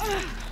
Ugh.